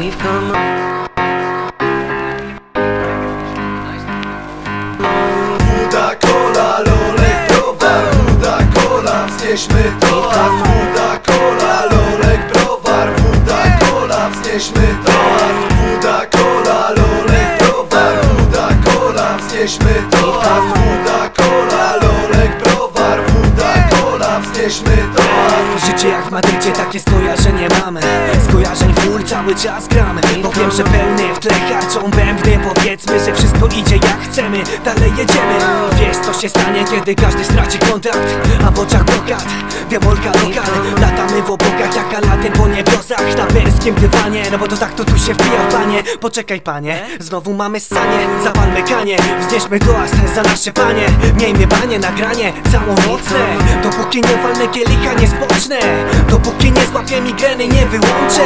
We've kola, lolek, browar. Woda, kola, wznieśmy toast Woda, kola, lolek, browar. Woda, kola, wznieśmy toast Woda, kola, takie skojarzenie mamy. Skojarzeń full cały czas gramy. Bo wiem, że pełny w tle harczą bębny. Powiedzmy, że wszystko idzie jak chcemy. Dalej jedziemy. Wiesz co się stanie, kiedy każdy straci kontakt? A w oczach blokat, demolka lokal. Latamy w obłokach jak alaty po niebiosach. Na perskim dywanie, no bo to tak to tu się wbija w panie. Poczekaj panie, znowu mamy scanie Zapalmy kanie, wznieśmy toast za nasze panie. Miejmy banie, nagranie całonocne Dopóki nie walnę kielicha nie spocznę. Dopóki nie złapię migreny nie wyłączę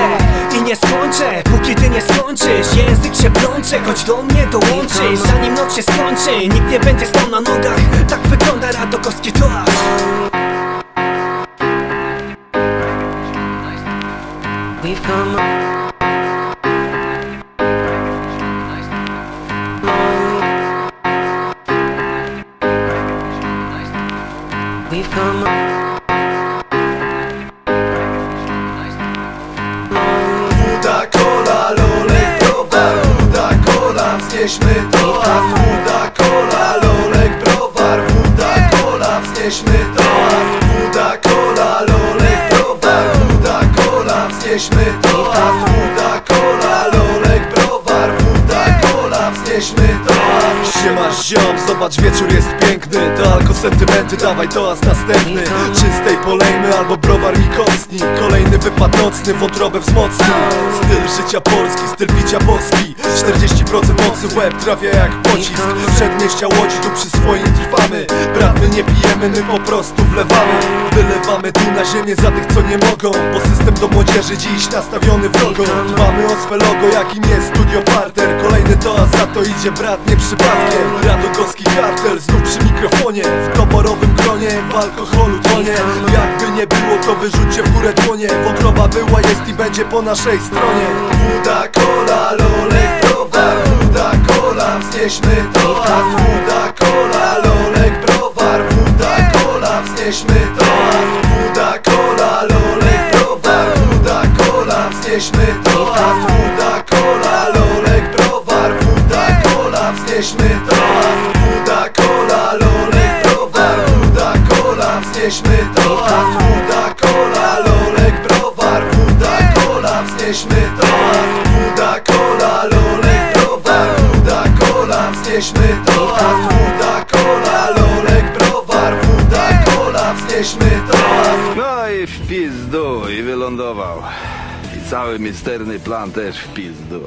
I nie skończę, póki ty nie skończysz. Język się plącze, choć do mnie dołączysz Zanim noc się skończy, nikt nie będzie stał na nogach. Tak wygląda radokowski toast We've come We've come wznieśmy toast. Woda, kola, lolek, browar. Woda, kola, wznieśmy toast. Woda, kola, lolek, browar. Woda, kola, wznieśmy toast Siemasz ziom, zobacz wieczór jest piękny. To alko sentymenty, dawaj toast następny. Czystej polejmy albo browar mi kostni. Kolejny wypad nocny, wątrobę wzmocni. Styl życia polski, styl picia boski. 40% mocy, łeb trafia jak pocisk. Przedmieścia Łodzi, tu przy swoim trwamy. Brat, my nie pijemy, my po prostu wlewamy. Wylewamy tu na ziemię za tych, co nie mogą Bo system do młodzieży dziś nastawiony wrogo Dbamy o swe logo, jakim jest Studio Parter. Kolejny to, a za to idzie brat, nie przypadkiem Radogowski kartel, znów przy mikrofonie W toporowym gronie, w alkoholu tonie Jakby nie było, to wyrzućcie w górę dłonie. Wątroba była, jest i będzie po naszej stronie. Woda, kola, lolek, browar. Woda, kola, wznieśmy toast Woda, kola, lolek, browar. Woda, kola, wznieśmy toast Woda, kola, lolek, browar. Woda, kola, wznieśmy toast wznieśmy toast Woda, kola, lolek, browar Woda, kola, wznieśmy toast Woda, kola, lolek, browar Woda, kola, wznieśmy toast Woda, kola, lolek, browar Woda, kola, wznieśmy toast No i w pizdu i wylądował. I cały misterny plan też w pizdu.